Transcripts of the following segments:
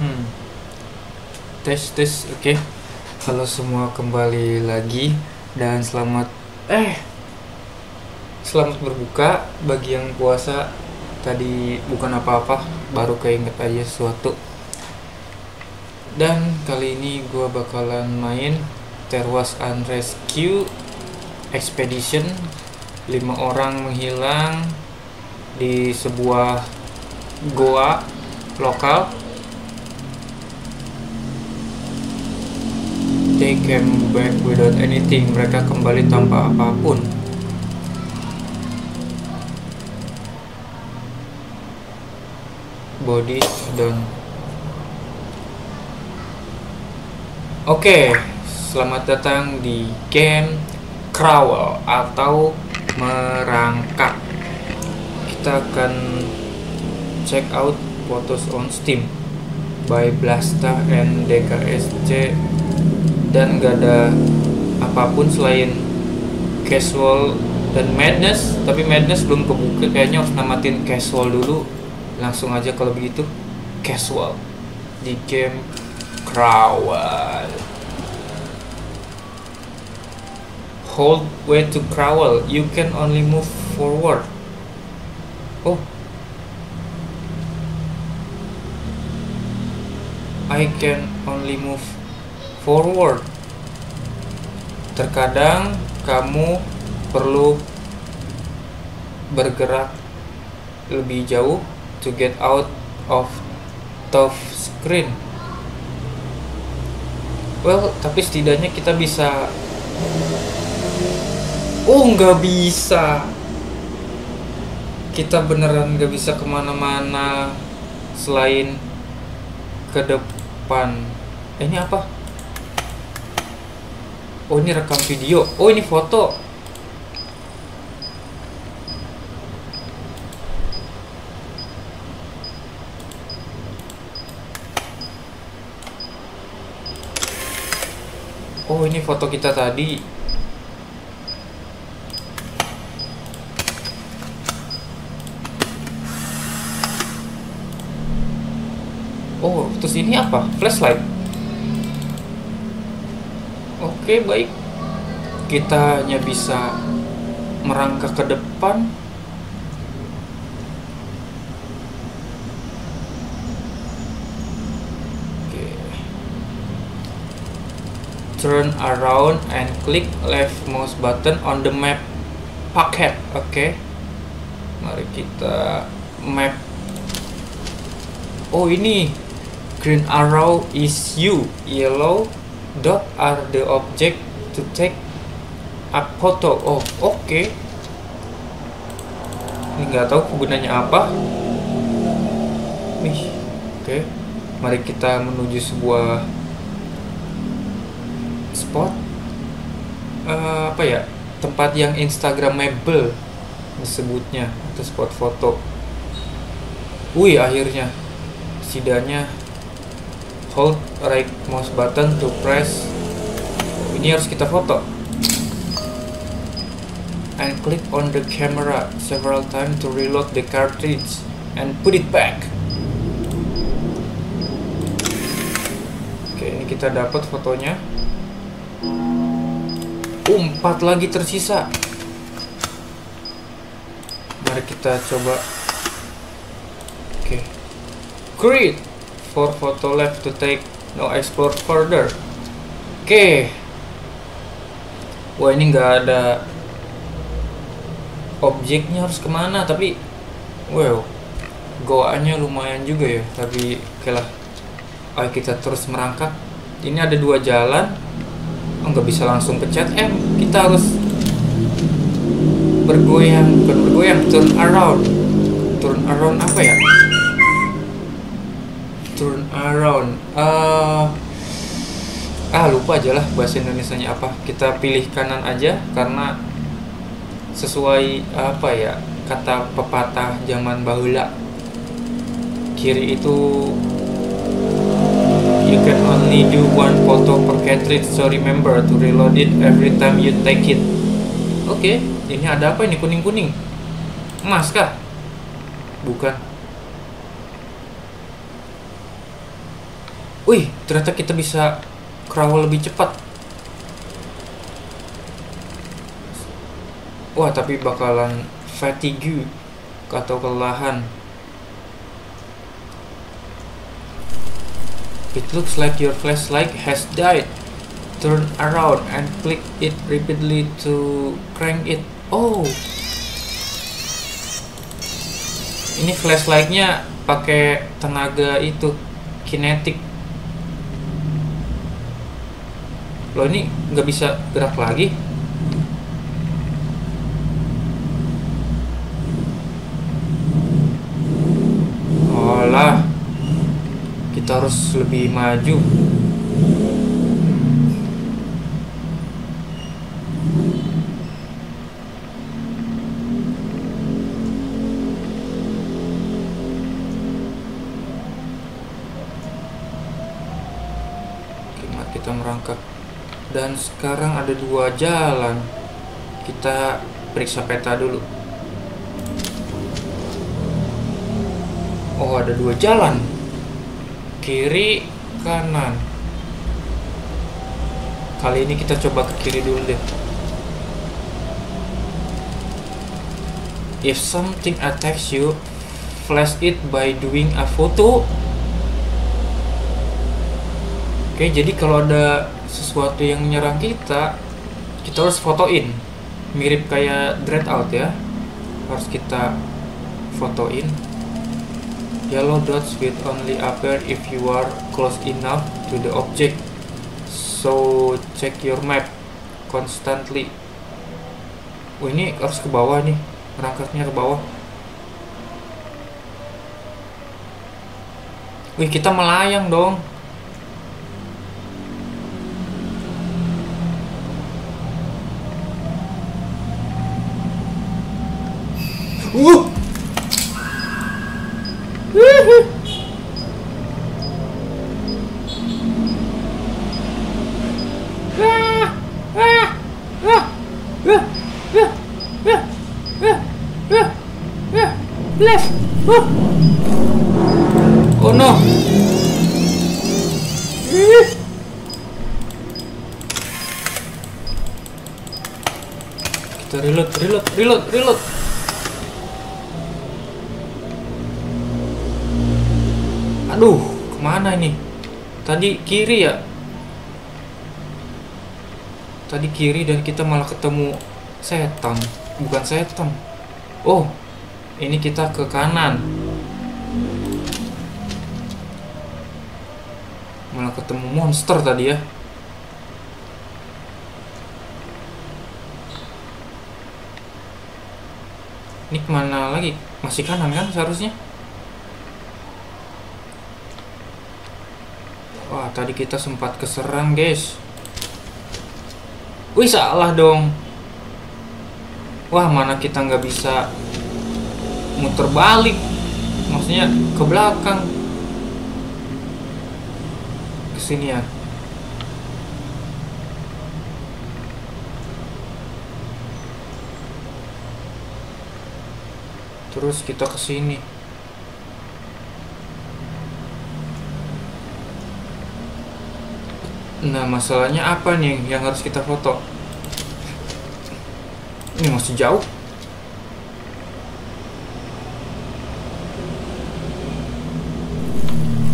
Hmm. Tes tes oke. Halo semua kembali lagi. Dan selamat eh selamat berbuka bagi yang puasa. Tadi bukan apa-apa baru keinget aja sesuatu. Dan kali ini gue bakalan main Terwas Unrescue Expedition. Lima orang menghilang di sebuah goa lokal they came back without anything mereka kembali tanpa apa pun. Body down oke selamat datang di game crawl atau merangkak. Kita akan check out photos on steam by Blasta and DKSC dan gak ada apa pun selain casual dan madness. Tapi madness belum kebuka kayaknya harus namatin casual dulu. Langsung aja kalau begitu casual. Di game crawl hold way to crawl you can only move forward. Oh. I can only move forward. Terkadang kamu perlu bergerak lebih jauh to get out of tough screen. Well tapi setidaknya kita bisa. Oh nggak bisa. Kita beneran nggak bisa ke mana-mana selain ke depan. Eh, ini apa oh ini rekam video. Oh ini foto. Oh ini foto kita tadi. Oh terus ini apa? Flashlight oke baik. Kita hanya bisa merangkak ke depan. Oke. turn around and click left mouse button on the map packet. Oke. Mari kita map. Oh ini. Green arrow is you. Yellow dot are the object to take a photo oh oke. Ini nggak tahu gunanya apa. Nih oke. Mari kita menuju sebuah spot. Eh, apa ya? Tempat yang instagramable disebutnya atau spot foto. Wih akhirnya setidaknya hold right mouse button to press. Ini harus kita foto. And click on the camera several times to reload the cartridge and put it back. Oke ini kita dapat fotonya. Empat lagi tersisa. Mari kita coba. Oke. Great four photo left to take no explore further. Oke. Wah ini nggak ada objeknya harus ke mana tapi wow goanya lumayan juga ya. Tapi oke lah. Ayo kita terus merangkak. Ini ada dua jalan. Oh, nggak bisa langsung pencet. M kita harus bergoyang bergoyang turn around. Turn around apa ya around uh, ah lupa aja lah bahasa Indonesia nya apa. Kita pilih kanan aja karena sesuai apa ya kata pepatah zaman bahula. Kiri itu you can only do one photo per cartridge so remember to reload it every time you take it. Oke okay, ini ada apa ini? Kuning kuning emas kah? Bukan Wih, ternyata kita bisa crawl lebih cepat. Wah, tapi bakalan fatigue atau kelelahan. It looks like your flashlight has died. Turn around and click it repeatedly to crank it. Oh. Ini flashlightnya pakai tenaga itu kinetik. Loh ini nggak bisa gerak lagi. Olah, kita harus lebih maju. Oke, mari kita merangkak. Dan sekarang ada dua jalan. Kita periksa peta dulu. Oh, ada dua jalan. Kiri, kanan. Kali ini kita coba ke kiri dulu deh. If something attacks you, flash it by doing a photo. Oke, jadi kalau ada sesuatu yang menyerang kita, kita harus fotoin. Mirip kayak dread out ya. Harus kita fotoin. Yellow dots will only appear if you are close enough to the object. So check your map constantly. Oh ini harus ke bawah nih, merangkaknya ke bawah. Wih kita melayang dong. Kita reload, reload, reload, reload. Aduh, ke mana ini? Tadi kiri ya? Tadi kiri dan kita malah ketemu setan. Bukan setan. Oh, ini kita ke kanan. Malah ketemu monster tadi ya. Ini ke mana lagi? Masih kanan kan seharusnya? Wah, tadi kita sempat keserang, guys. Wih, salah dong. Wah, mana kita nggak bisa muter balik. Maksudnya ke belakang. Ke sini ya. Terus kita ke sini. Nah, masalahnya apa nih yang harus kita foto? Ini masih jauh.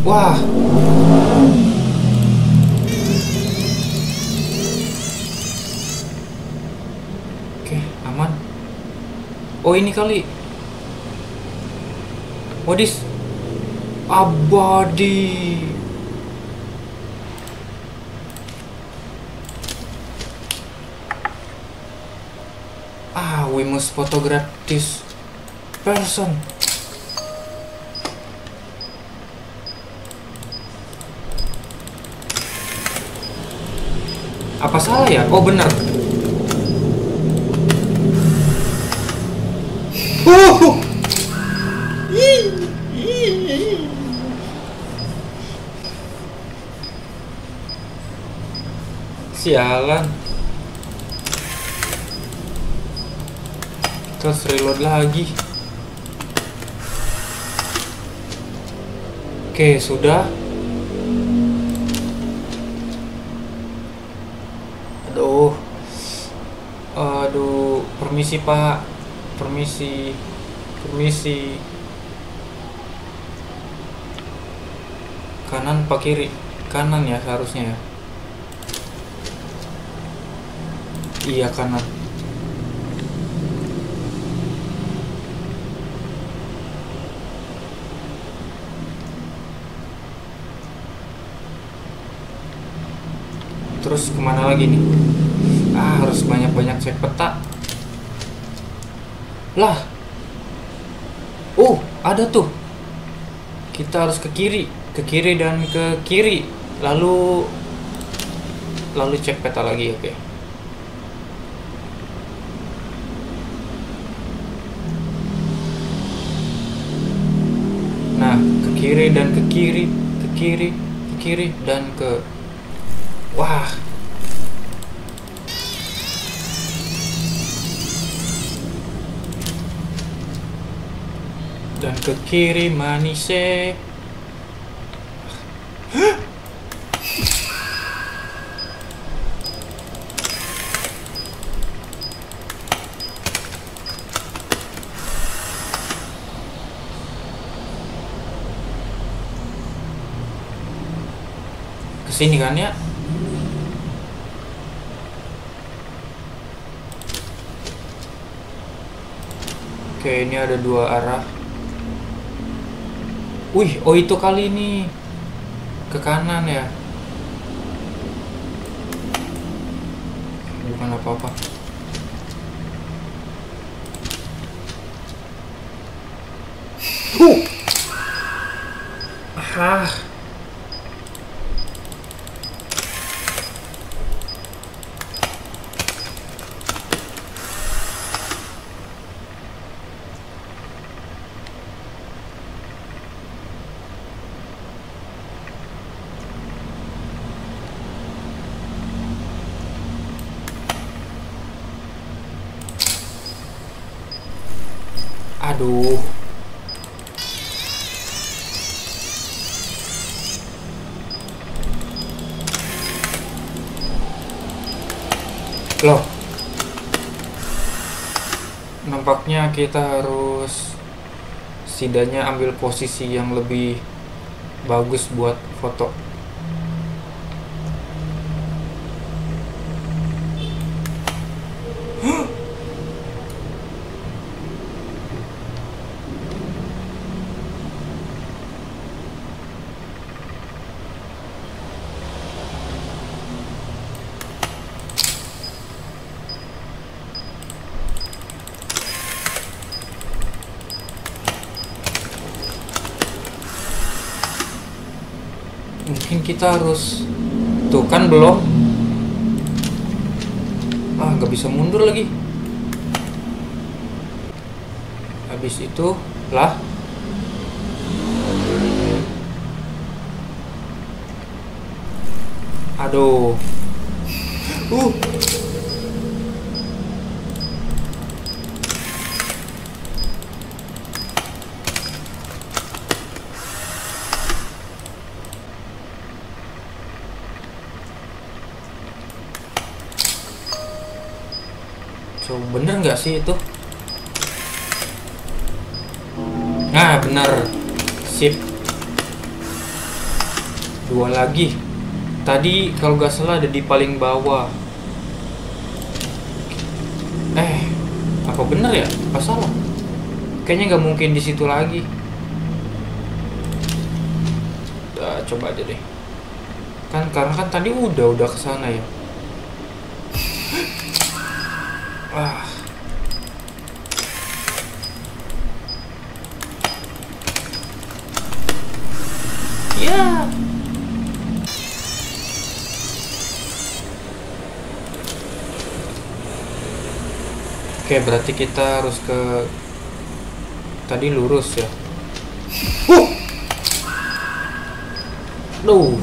Wah. Oke, aman. Oh, ini kali. What is abadi? Ah, we must photograph this person. Apa salah ya? Oh benar. Uh! sialan. Terus reload lagi. Oke sudah. Aduh. Aduh permisi pak. Permisi. Permisi. Kanan pak kiri kanan ya seharusnya ya. Iya kanan terus ke mana lagi nih? Ah harus banyak-banyak cek peta. Lah oh ada tuh. Kita harus ke kiri ke kiri dan ke kiri. Lalu lalu cek peta lagi oke. okay. nah ke kiri dan ke kiri ke kiri ke kiri dan ke Wah. Dan ke kiri manise. Ke sini kan ya? Oke, ini ada dua arah. Wih, oh itu kali ini ke kanan ya. Bukan apa-apa. Uh. Ah. Aduh. Loh. Nampaknya kita harus setidaknya ambil posisi yang lebih bagus buat foto. mungkin kita harus tuh kan belum. Ah nggak bisa mundur lagi. Habis itu lah. Aduh. Uh so bener nggak sih itu? Nah bener sip. Dua lagi. Tadi kalau nggak salah ada di paling bawah. Eh apa bener ya? Apa salah? Kayaknya nggak mungkin di situ lagi. Udah, coba aja deh. Kan karena kan tadi udah udah ke sana ya. Ah. Ya. Oke, berarti kita harus ke tadi lurus ya. Uh. Duh.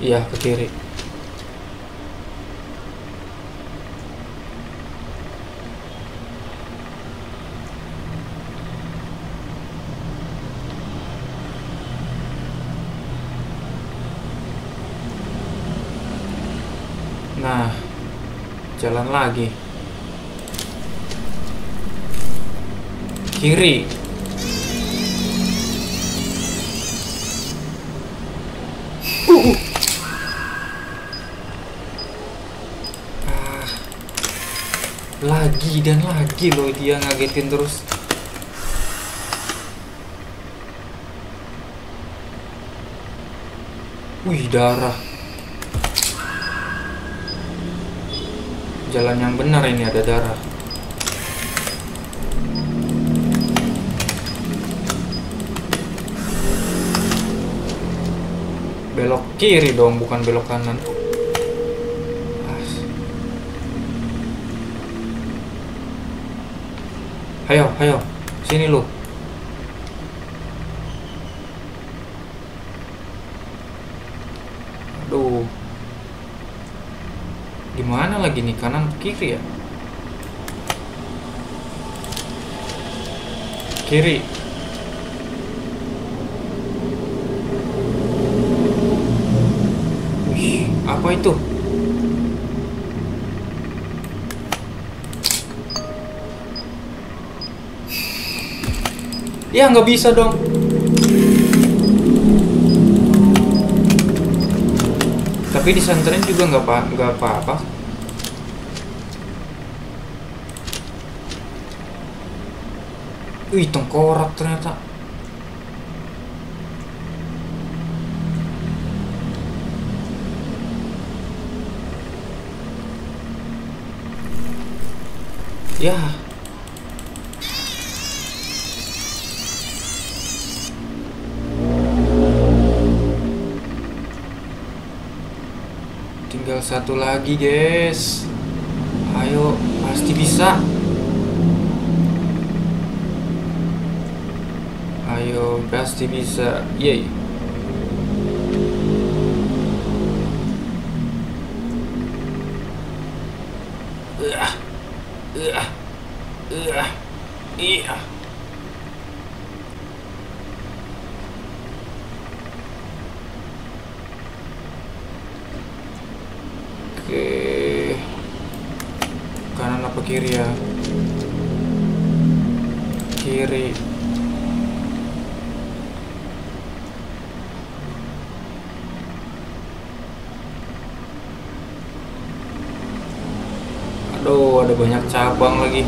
Iya, ke kiri. Jalan lagi. Kiri. Ah. lagi dan lagi loh dia ngagetin terus. Wih darah jalan yang benar ini ada darah. Belok kiri dong bukan belok kanan. Ayo ayo sini lu aduh gimana lagi nih kanan kiri ya kiri apa itu? Ya nggak bisa dong. Tapi disanterin juga nggak apa nggak apa-apa. Wih tengkorak ternyata. Ya. Tinggal satu lagi, guys. Ayo, pasti bisa. Ayo, pasti bisa. Yeay. Uah. Uah. Uah. Iya. Oke. Kanan apa kiri ya? Kiri. Aduh, ada banyak cabang lagi.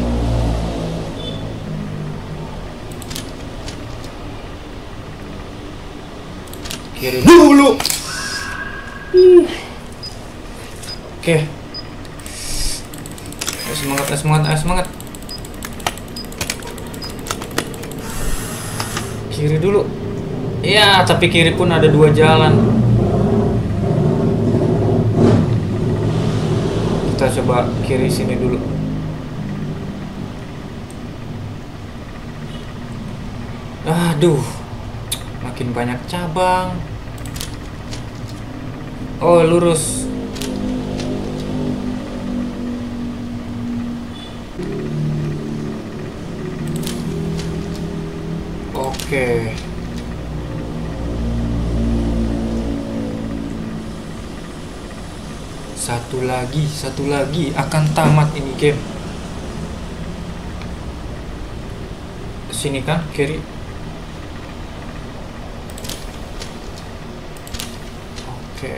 Kiri dulu. Oke. Ayo semangat, ayo semangat, ayo semangat. Kiri dulu. Ya, tapi kiri pun ada dua jalan. Kita coba kiri sini dulu. Aduh, makin banyak cabang. Oh, lurus. Oke. Satu lagi, satu lagi akan tamat ini game. Sini kan, kiri. Oke.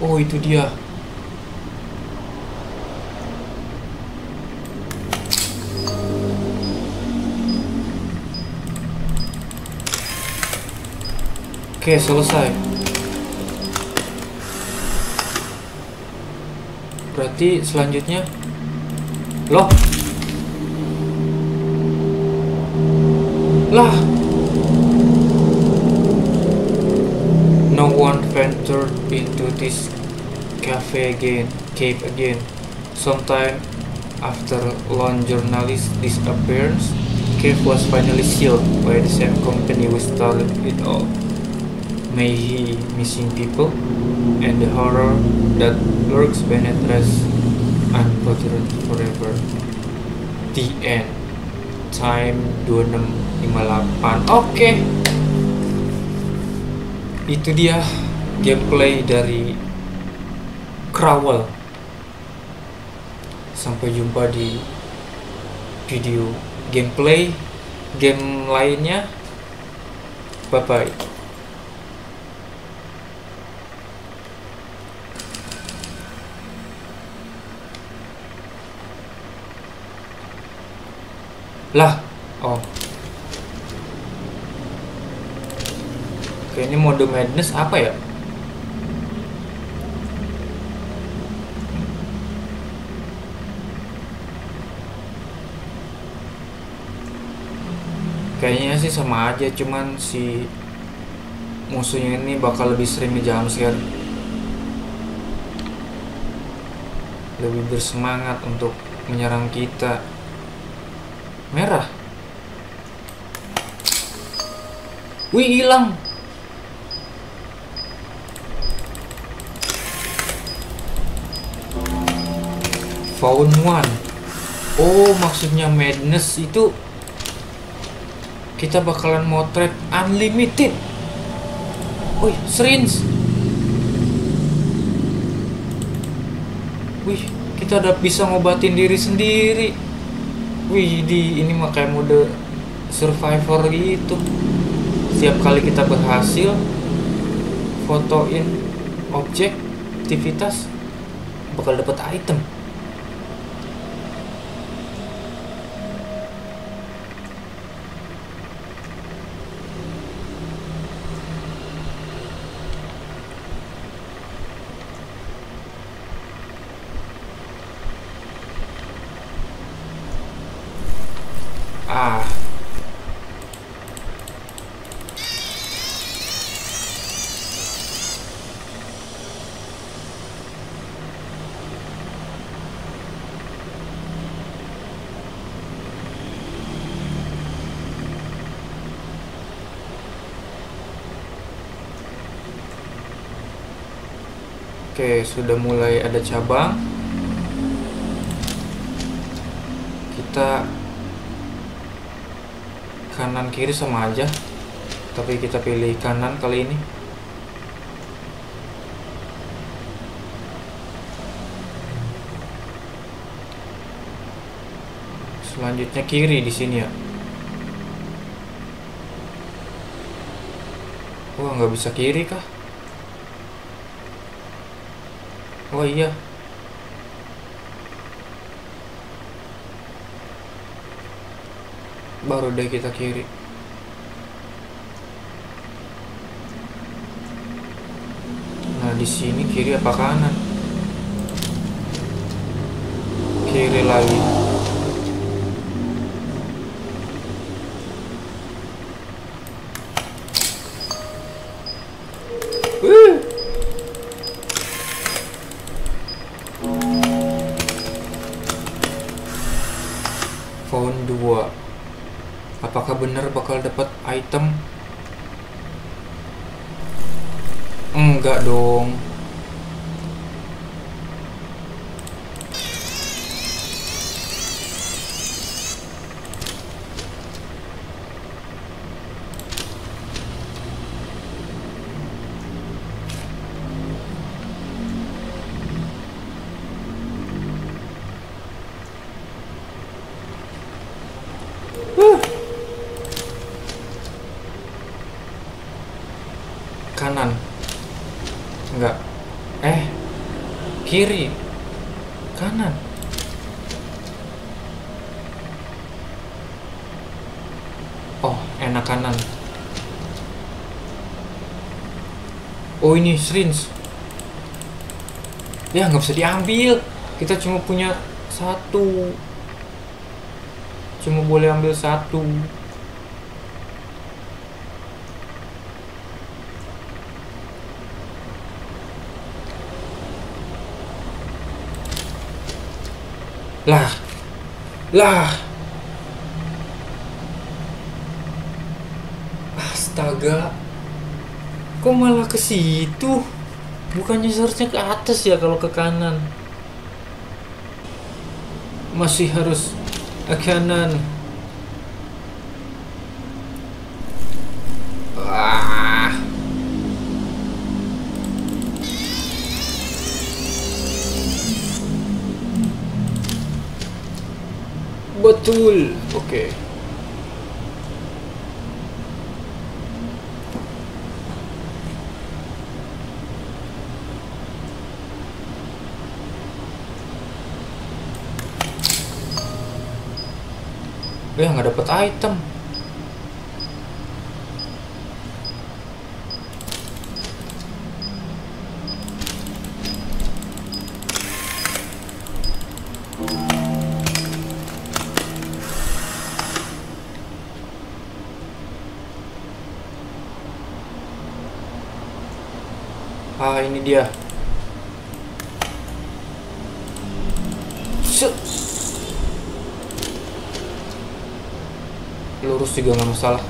Oh, itu dia. Oke, selesai. Berarti selanjutnya Loh. Lah. No one ventured into this cafe again, cave again. Sometime after lone journalist's disappearance, cave was finally sealed by the same company who started it all. May he missing people and the horror that lurks beneath rest unbothered forever. The end. Time 2658. Oke. itu dia gameplay dari Crawl sampai jumpa di video gameplay game lainnya bye bye lah oh Oke, ini mode madness apa ya? Kayaknya sih sama aja, cuman si musuhnya ini bakal lebih sering di. Lebih bersemangat untuk menyerang kita. Merah. Wih, hilang. Found one. Oh, maksudnya madness itu kita bakalan motret unlimited. Wih, syringe. Wih, kita udah bisa ngobatin diri sendiri. Wih, di ini mah kayak mode survivor gitu. Setiap kali kita berhasil fotoin objek aktivitas bakal dapat item. Ah. Oke, sudah mulai ada cabang. Kita kanan kiri sama aja. Tapi kita pilih kanan kali ini. Selanjutnya kiri di sini ya. Wah nggak bisa kiri kah? Oh iya baru deh kita kiri. Nah di sini kiri apa kanan? Kiri lagi. Wih. Benar bakal dapat item? Enggak dong kanan enggak eh kiri kanan. Oh enak kanan. Oh ini syringe. Ya nggak bisa diambil. Kita cuma punya satu. Cuma boleh ambil satu lah. Lah. Astaga. Kok malah ke situ? Bukannya seharusnya ke atas ya kalau ke kanan? Masih harus ke kanan Betul. Oke. Eh, nggak dapet item. Ah, ini dia. Lurus juga nggak masalah.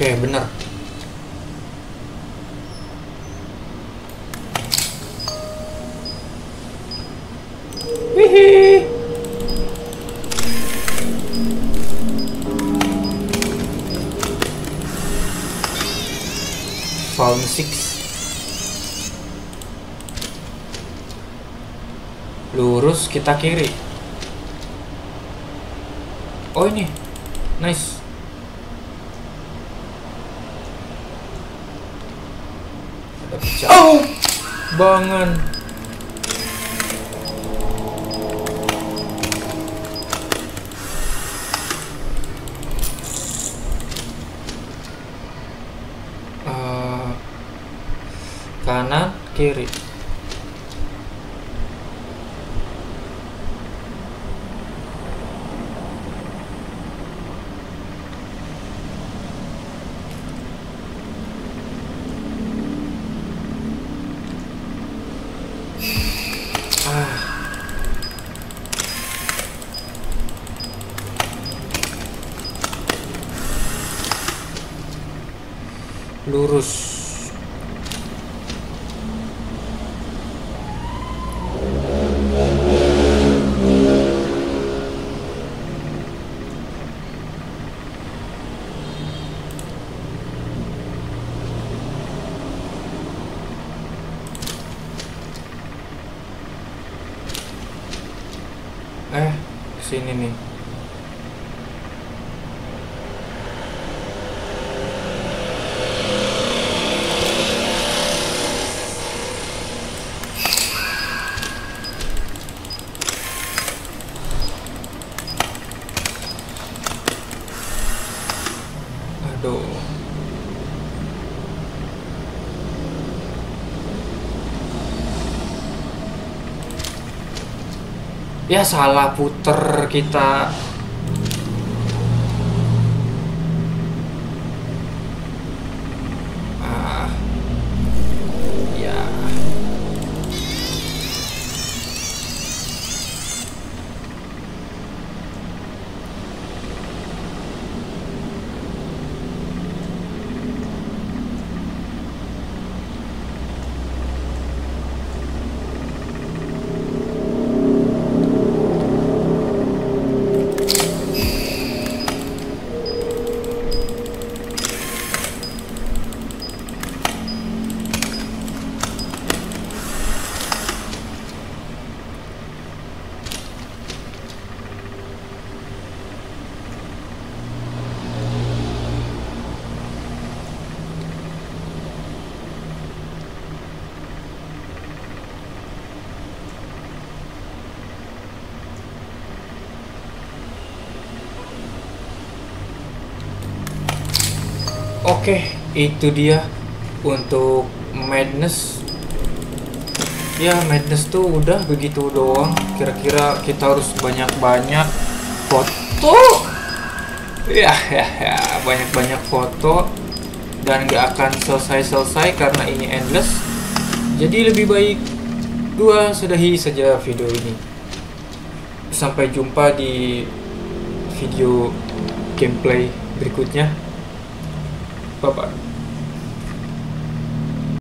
Oke, benar. Wihih. Found six. Lurus kita kiri. Oh ini, nice. Ada pecah. Oh, bangan. Eh, kanan kiri. Ah. Lurus. Eh, ke sini nih. Ya salah puter kita. Ah. Ya. Oke, itu dia untuk madness. Ya, madness tuh udah begitu doang. Kira-kira kita harus banyak-banyak foto. Ya, ya, ya, banyak-banyak foto dan gak akan selesai-selesai karena ini endless. Jadi lebih baik gua sudahi saja video ini. sampai jumpa di video gameplay berikutnya bye bye